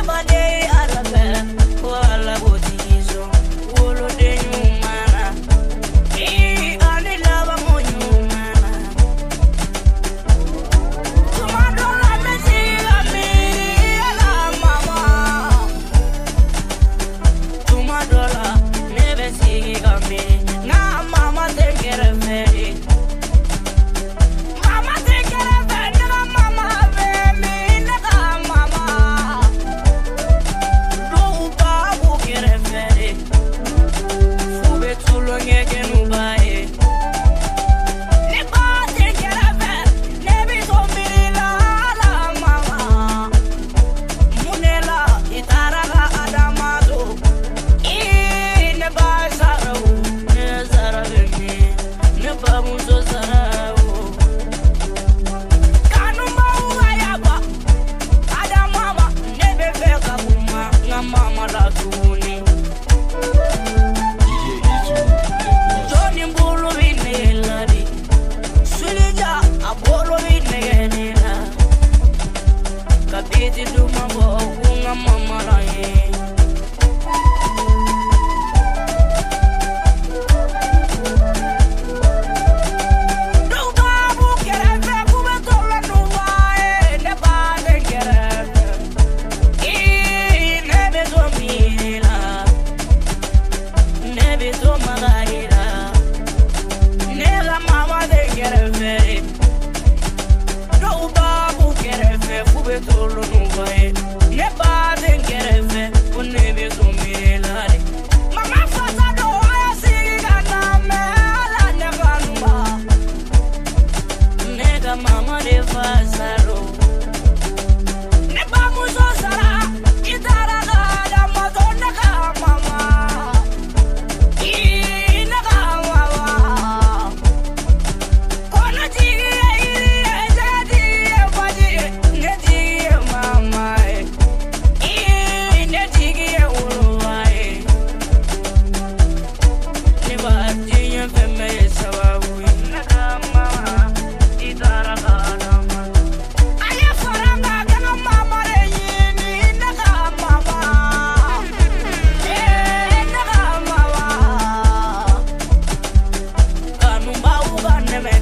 Them and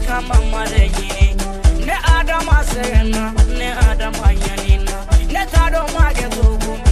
sɔngura bɔ ko n ka sɔngura de bɔ n ka n ka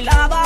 bailaba.